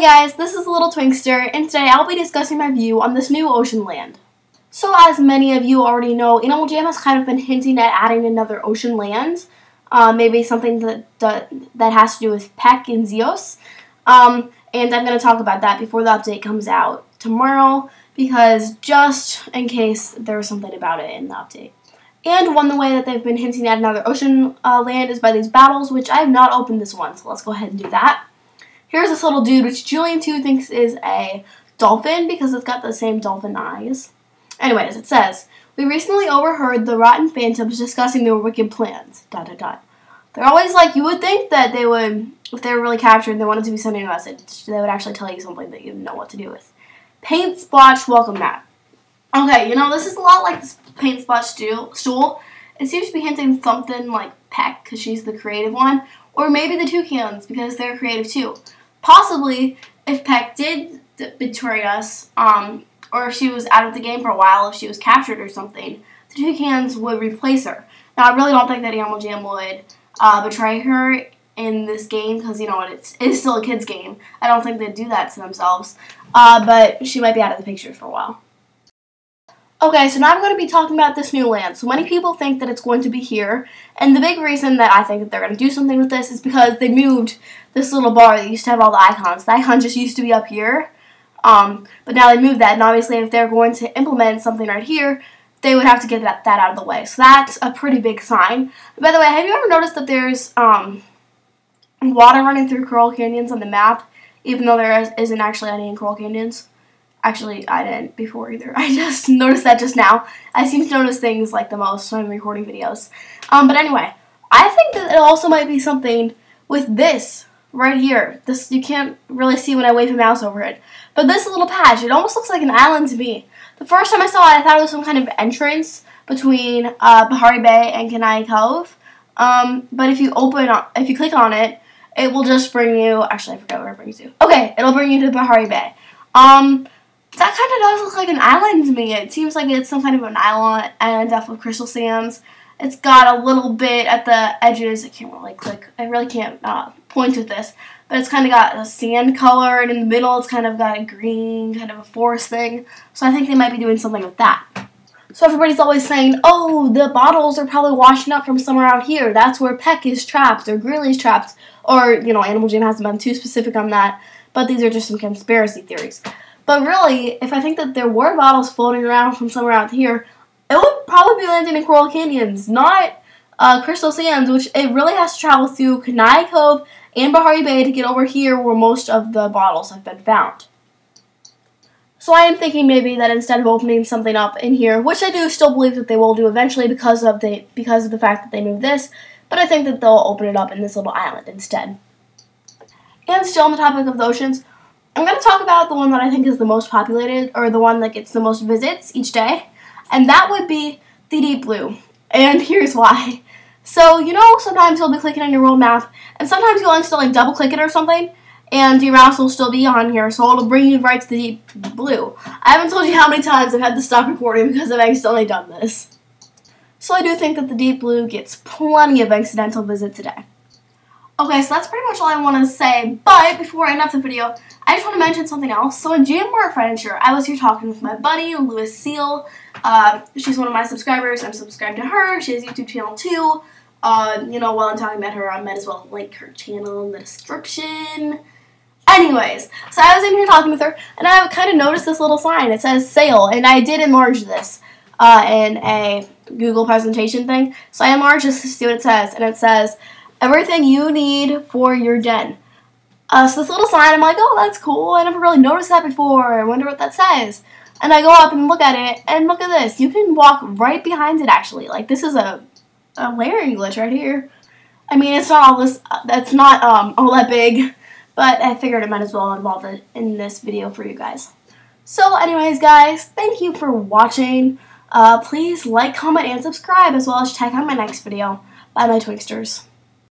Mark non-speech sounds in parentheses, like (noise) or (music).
guys, this is Little Twinkster, and today I'll be discussing my view on this new ocean land. So as many of you already know, Animal Jam has kind of been hinting at adding another ocean land, uh, maybe something that, that, that has to do with Peck and Zios, um, and I'm going to talk about that before the update comes out tomorrow, because just in case there was something about it in the update. And one the way that they've been hinting at another ocean uh, land is by these battles, which I have not opened this one, so let's go ahead and do that. Here's this little dude, which Julian too thinks is a dolphin because it's got the same dolphin eyes. Anyways, it says, We recently overheard the Rotten Phantoms discussing their wicked plans. Dot dot dot. They're always like, you would think that they would, if they were really captured and they wanted to be sending a message, they would actually tell you something that you know what to do with. Paint splotch welcome mat. Okay, you know, this is a lot like this paint splotch stool. It seems to be hinting something like Peck, because she's the creative one, or maybe the toucans, because they're creative too possibly if Peck did betray us, um, or if she was out of the game for a while, if she was captured or something, the toucans would replace her. Now, I really don't think that Animal Jam would uh, betray her in this game because, you know, it's, it's still a kid's game. I don't think they'd do that to themselves. Uh, but she might be out of the picture for a while. Okay, so now I'm going to be talking about this new land. So many people think that it's going to be here, and the big reason that I think that they're going to do something with this is because they moved this little bar that used to have all the icons. The icon just used to be up here, um, but now they moved that, and obviously if they're going to implement something right here, they would have to get that, that out of the way. So that's a pretty big sign. By the way, have you ever noticed that there's um, water running through Coral Canyons on the map, even though there isn't actually any in Coral Canyons? Actually, I didn't before either. (laughs) I just noticed that just now. I seem to notice things like the most when I'm recording videos. Um, but anyway, I think that it also might be something with this right here. This you can't really see when I wave a mouse over it. But this little patch, it almost looks like an island to me. The first time I saw it, I thought it was some kind of entrance between uh, Bahari Bay and Kenai Cove. Um, but if you open, if you click on it, it will just bring you. Actually, I forgot where it brings you. Okay, it'll bring you to Bahari Bay. Um, that kind of does look like an island to me. It seems like it's some kind of an island and off of crystal sands. It's got a little bit at the edges. I can't really click. I really can't uh, point with this. But it's kind of got a sand color, and in the middle it's kind of got a green, kind of a forest thing. So I think they might be doing something with that. So everybody's always saying, oh, the bottles are probably washing up from somewhere out here. That's where Peck is trapped, or Greely's trapped. Or, you know, Animal Jam hasn't been too specific on that. But these are just some conspiracy theories. But really, if I think that there were bottles floating around from somewhere out here, it would probably be landing in Coral Canyons, not uh, Crystal Sands, which it really has to travel through Kenai Cove and Bahari Bay to get over here where most of the bottles have been found. So I am thinking maybe that instead of opening something up in here, which I do still believe that they will do eventually because of the because of the fact that they moved this, but I think that they'll open it up in this little island instead. And still on the topic of the oceans, I'm going to talk about the one that I think is the most populated, or the one that gets the most visits each day, and that would be the Deep Blue. And here's why. So, you know, sometimes you'll be clicking on your world map, and sometimes you'll accidentally double click it or something, and your mouse will still be on here, so it'll bring you right to the Deep Blue. I haven't told you how many times I've had to stop recording because I've accidentally done this. So I do think that the Deep Blue gets plenty of accidental visits a day. Okay, so that's pretty much all I want to say, but before I end up the video, I just want to mention something else. So in Jam Mart Furniture, I was here talking with my buddy, Luas Seal. Uh, she's one of my subscribers. I'm subscribed to her. She has a YouTube channel too. Uh, you know, while I'm talking about her, I might as well link her channel in the description. Anyways, so I was in here talking with her, and I kind of noticed this little sign. It says sale, and I did enlarge this uh, in a Google presentation thing. So I enlarged this to see what it says, and it says, everything you need for your den. Uh, so this little sign, I'm like, oh, that's cool. I never really noticed that before. I wonder what that says. And I go up and look at it, and look at this. You can walk right behind it, actually. Like, this is a, a layering glitch right here. I mean, it's not all this, that's not um, all that big, but I figured I might as well involve it in this video for you guys. So anyways, guys, thank you for watching. Uh, please like, comment, and subscribe, as well as check out my next video. Bye, my Twinksters.